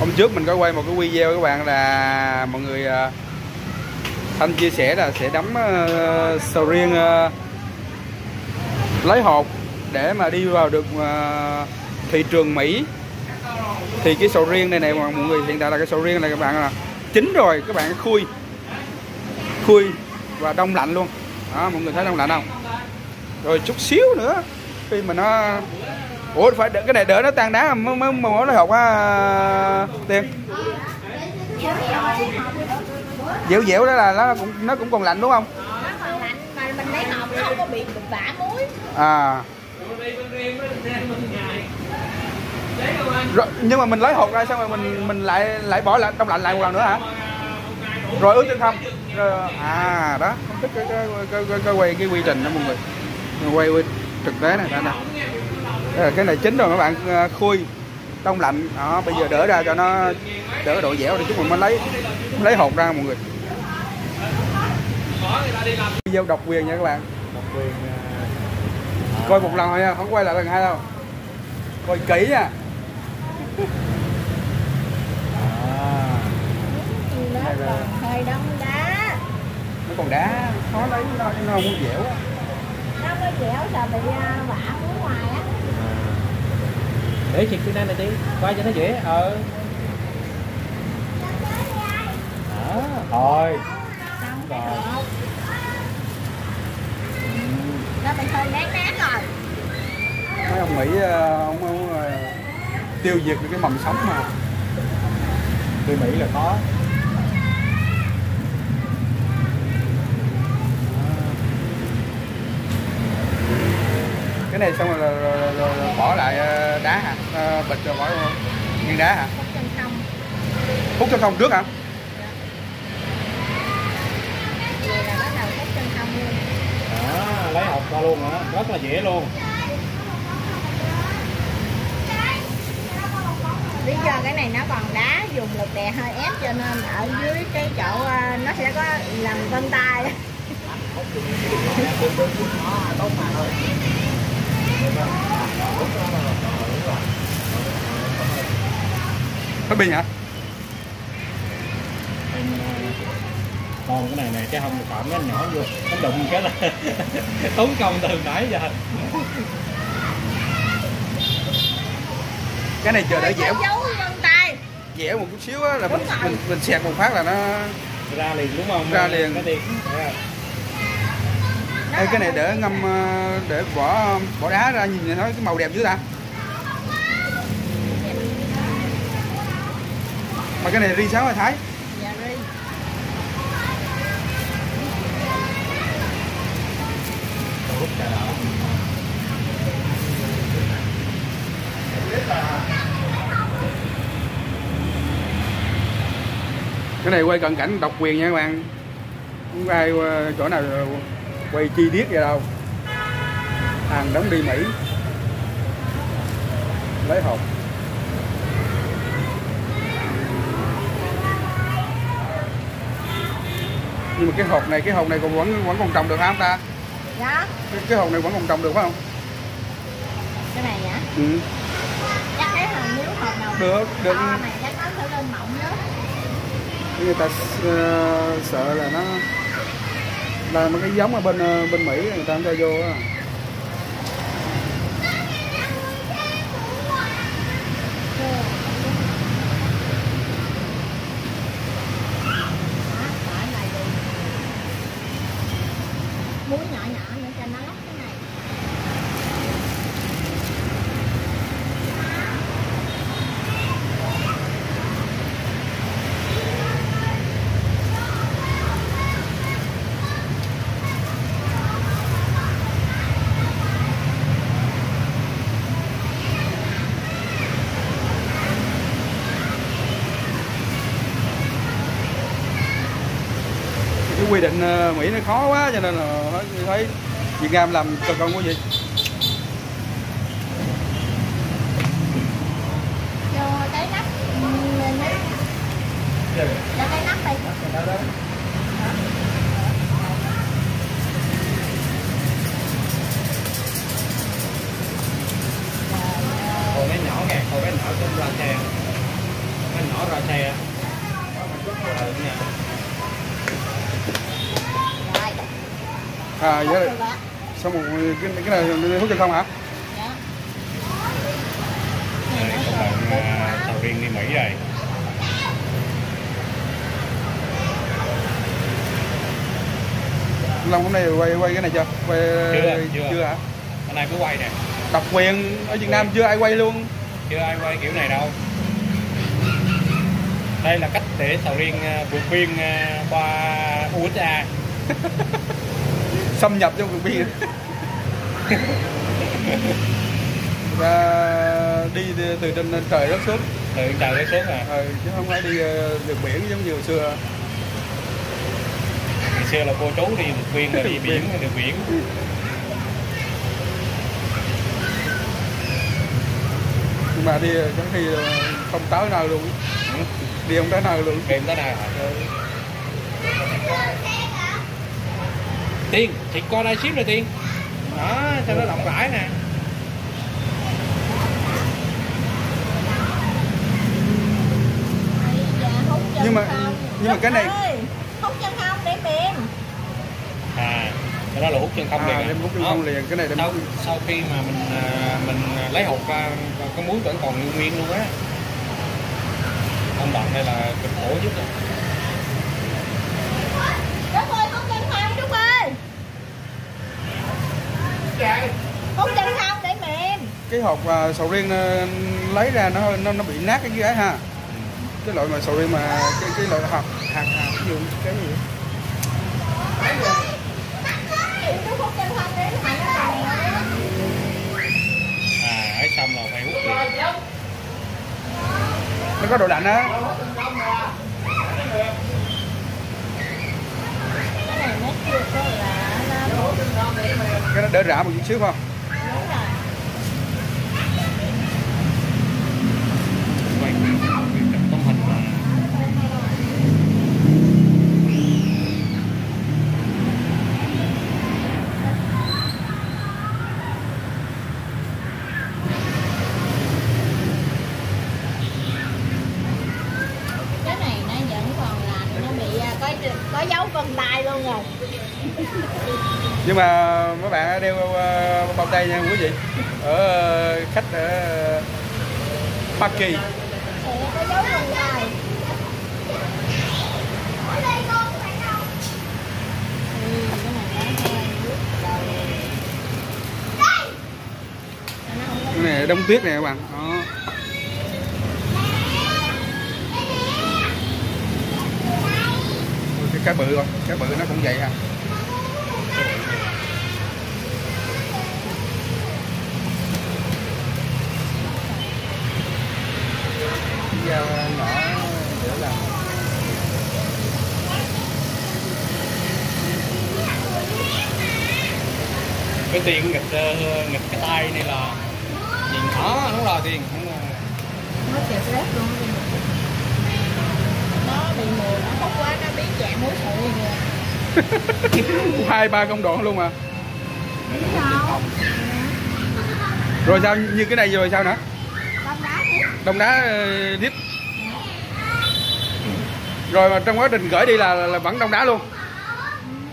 hôm trước mình có quay một cái video các bạn là mọi người ờ, thanh chia sẻ là sẽ đóng uh, sầu riêng ờ, uh, lấy hột để mà đi vào được uh, thị trường Mỹ. Thì cái sầu riêng này này mọi người hiện tại là cái sầu riêng này các bạn là chín rồi các bạn khui khui và đông lạnh luôn. Đó mọi người thấy đông lạnh không? Rồi chút xíu nữa khi mà nó ủa phải cái này đỡ nó tan đá mới mới mới lấy học á tiền dẻo dẻo đó là nó cũng nó cũng còn lạnh đúng không? Nó còn lạnh mà mình lấy hộp nó không có bị vả muối à. Rồi, nhưng mà mình lấy hột ra xong rồi mình mình lại lại bỏ lại trong lạnh lại một lần nữa hả? Rồi ướt trên không? Rồi, à đó. Không thích cái cái, cái, cái, cái quay cái quy trình đó mọi người. Quay quay thực tế này đây nè cái này chín rồi các bạn à, khui đông lạnh. Đó bây giờ đỡ ra cho nó đỡ độ dẻo thì chúng mình mới lấy lấy hột ra mọi người. Video độc quyền nha các bạn. Độc quyền à, coi một lần thôi nha không quay lại lần hai đâu. Coi kỹ nha. À, hơi đông đá. Nó còn đá khó lấy nó, nó không dẻo nó có dẻo rồi bị vả muối ngoài á để chị cái này này đi quay cho nó dễ ờ. Đó thôi xong Rồi. nó bị hơi nát nát rồi. Mấy ông mỹ ờ, ông, ông ờ, tiêu diệt được cái mầm sống mà. Tôi mỹ là khó này xong rồi, rồi, rồi, rồi, rồi bỏ lại ờ, đá hả Ờ, bịch rồi bỏ viên đá hả không chân không hút trước hả hút lấy hộp ra luôn hả rất là dễ luôn lý do cái này nó còn đá dùng lực đè hơi ép cho nên ở dưới cái chỗ à, nó sẽ có làm vân tay có pin hả còn cái này này cái hông phạm nó nhỏ vô nó đụng cái là tốn công từ nãy giờ cái này chờ đỡ dẻo dẻo một chút xíu á là mình rồi. mình mình xẹt một phát là nó ra liền đúng không Ra liền. Dạ. Nó Ê, cái này để ngâm ờ, để bỏ bỏ đá ra nhìn thấy cái màu đẹp dữ ta. Mà cái này ri sáu hay thái? Dạ, ri. cái này quay cận cảnh độc quyền nha các bạn. Không ai ờ, chỗ nào quay chi tiết vậy đâu. Hàng đóng đi mỹ. Lấy hộp. Nhưng mà cái hộp này cái hộp này còn vẫn vẫn còn trồng được không ta? Dạ, cái, cái hộp này vẫn còn trồng được phải không? Cái này hả? ừ. Chắc thấy là nếu hộp nào được được. to này chắc nó sẽ lên mộng đó. người ta ờ, sợ là nó là một cái giống ở bên ờ, bên mỹ người ta cho vô á Đó, bỏ lại đi. Muối nhỏ nhỏ nữa cho nó lóc cái này cái quy định ờ, mỹ nó khó quá cho nên là thấy- việt nam làm cần công gì? Cho cái nắp. Lên đó. Cho cái nắp đi. còn cái nhỏ kìa còn cái nhỏ là chèn cái nhỏ ra xe. Ừ, nha. rồi à đó xong một cái cái này hút chân không hả? Dạ. Đây, công đoạn à, sầu riêng đi Mỹ rồi Long hôm nay quay quay cái này chưa? Quay Chưa, chưa. chưa hả? Hôm nay cứ quay nè. Độc quyền ở Việt Nam chưa ai quay luôn. Chưa ai quay kiểu này đâu. Đây là cách để sầu riêng à, vượt biên à, qua USA xâm nhập trong vườn biên và đi từ trên trời rất xuống từ trời tới xuống à ờ, chứ không phải đi ờ, đường biển giống như hồi xưa. Ngày xưa là cô chú đi vượt biên là đi biển đường biển. Nhưng mà đi có khi ờ, không tới nơi luôn. Ừ. đi không tới nơi luôn. Kèm tới nào hả tiên thịt qua đây ship rồi tiên đó cho nó rộng rãi nè. Chân Nhưng mà- nhưng mà cái này- hút chân không để mềm à cái đó là hút chân không liền à, à. đem hút chân không liền cái này đem sau, sau khi mà mình à, mình lấy hột ra cái muối vẫn còn nguyên nguyên luôn á. Công đoạn đây là cực khổ nhất rồi. Đức ơi hút chân không Đức ơi hút chân không để mềm cái hộp mà sầu riêng ờ, lấy ra nó nó nó bị nát cái dưới ấy ha. Cái loại mà sầu riêng mà cái cái loại hạt hạt hạt ví dụ cái gì? Không à ấy xong là phải hút liền. Nó có độ lạnh á cái này nó chưa có là nó cái nó đỡ rã một chút xíu không? Đúng rồi. Quay chụp tấm hình mà cái này nó vẫn còn là nó bị có có dấu vân tay luôn rồi nhưng mà mấy bạn đeo ờ, bao tay nha quý vị. Ở ờ, khách ở ờ, Hoa Kỳ. Cái này đông tuyết này các bạn. Đó. Cái cá bự rồi cá bự nó cũng vậy ha dao nhỏ để làm cái tiền nghịch ờ, nghịch cái tay này là nhìn đó đúng rồi tiền đúng rồi. nó chẹp lép luôn. Nó bị mùi nó hút quá nó biết dạng muối sụi rồi hai ba công đoạn luôn mà. Sao rồi sao như cái này rồi sao nữa đông đá ờ, dip rồi mà trong quá trình gửi đi là, là vẫn đông đá luôn.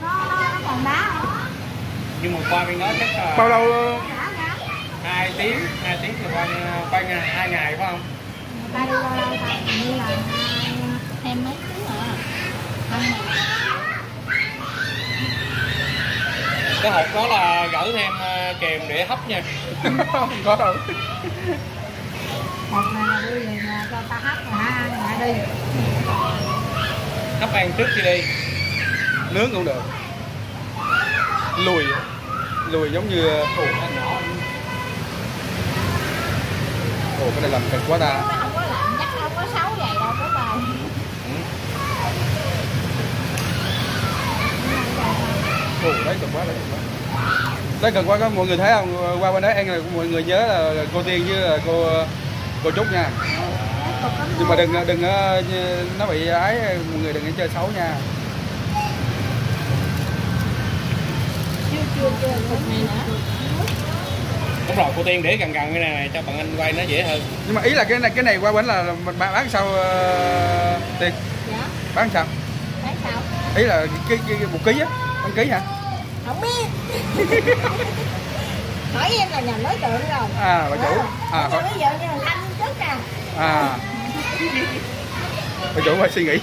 Nó nó còn đá không nhưng mà qua bên đó chắc là bao lâu? Hai tiếng hai tiếng thì qua qua ngày hai ngày phải không? Ta đi bao lâu ta như là hai mấy tiếng à mà cái hộp đó là gửi thêm ờ, kèm để hấp nha. Không có đâu một ngày đi về nhà cho ta hấp rồi hai ngày đi. Hấp ăn trước khi đi nướng cũng được. Lùi lùi giống như Ủa, nó nhỏ. Ồ cái này làm cực quá ta. Nó không có lạnh chắc nó không có xấu vậy đâu các bạn ồ đấy cực quá đấy cực quá. Đấy cực quá có mọi người thấy không? Qua bên đấy ăn là mọi người nhớ là, là cô tiên với là cô cô trúc nha. Nhưng mà đừng đừng ờ, nó bị ái mọi người đừng có chơi xấu nha. Cái rồi cô tiên để gần gần cái này, này cho bạn anh quay nó dễ hơn. Nhưng mà ý là cái này cái này qua bánh là mình bán, bán sao uh, tiền dạ. Bán sao? Thấy sao? Ý là cái, cái, cái một ký á một ký hả? Không biết. Hỏi em là nhầm đối tượng rồi. À bà chủ. À à, thôi nè à bà chủ phải suy nghĩ.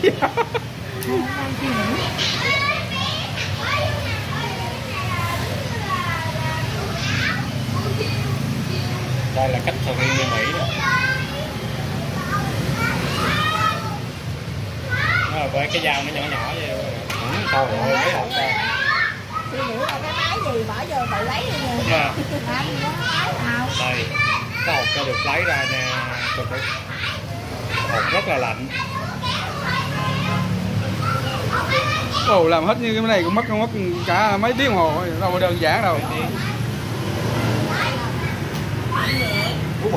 Đây là cách sầu riêng như mỹ đó. Nó là với cái dao nó nhỏ nhỏ vậy. Ừ, thôi rồi. Lấy hộp ra suy nghĩ là cái máy gì bỏ vô tự lấy đi à, nào? Đây cái hộp nó được lấy ra nè cực hộp rất là lạnh ồ oh, làm hết như cái này cũng mất mất cả mấy tiếng đồng hồ, đâu có đơn giản đâu. Cú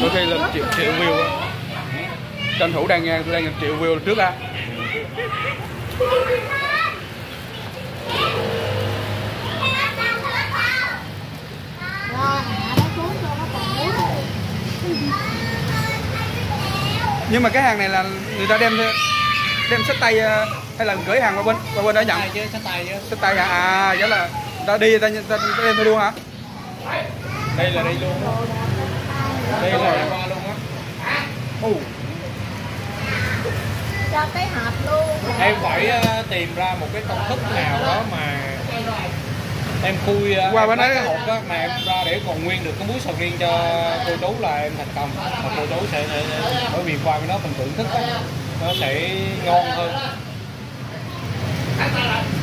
cú khi lên triệu triệu view á. Tranh thủ đang nghe đang triệu view trước á rồi hạ nó xuống cho nó còn nước nhưng mà cái hàng này là người ta đem đem sách tay ờ, hay là gửi hàng qua bên qua bên đó nhận? Tay chứ sách tay chứ. Sách tay hả? À giống là người ta đi người ta, người ta, người ta đem theo luôn hả? Đây là đây luôn. Đây là đi qua luôn á. Ồ, cho cái hộp luôn. Em phải ờ, tìm ra một cái công thức nào đó mà em khui ờ, Qua bên đấy. cái hộp đó mà em ra để còn nguyên được cái muối sầu riêng cho cô chú là em thành công. Mà cô chú sẽ bởi vì qua bên đó mình thưởng thức á, nó sẽ ngon hơn.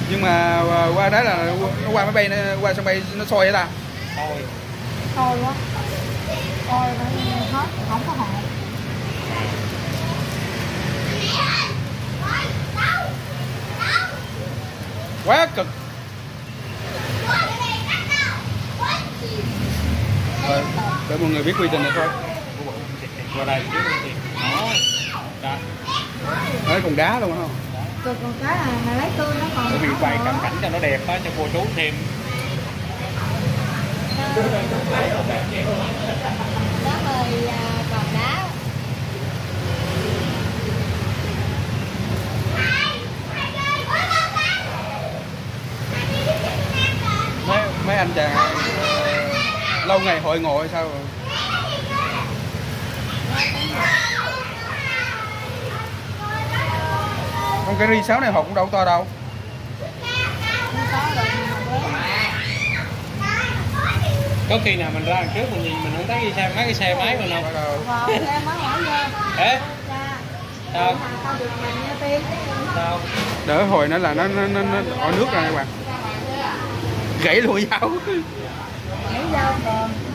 Nhưng mà ờ, qua đấy là nó qua máy bay nó qua sân bay nó sôi vậy ta? Thôi. Thôi quá. Thôi nó hết không có hộp quá cực Rồi, để mọi người biết quy trình này thôi. Qua đây. Đó. Đó nói còn đá luôn không? Cực một cái là mày lấy tươi nó còn bởi vì bày cận cảnh cho nó đẹp á cho cô chú thêm. Nó hơi à, còn đá. Mấy mấy anh chàng lâu ngày hội ngộ hay sao rồi? con cái ri sáo này hộp cũng đâu to đâu. Có rồi khi nào mình ra đằng trước mình nhìn mình không thấy cái xe mấy cái xe máy mình không? Ế sao tiên sao đỡ hồi nữa là nó nó nó, nó hỏi nước ra các bạn. Gãy luôn dao nghĩ sao còn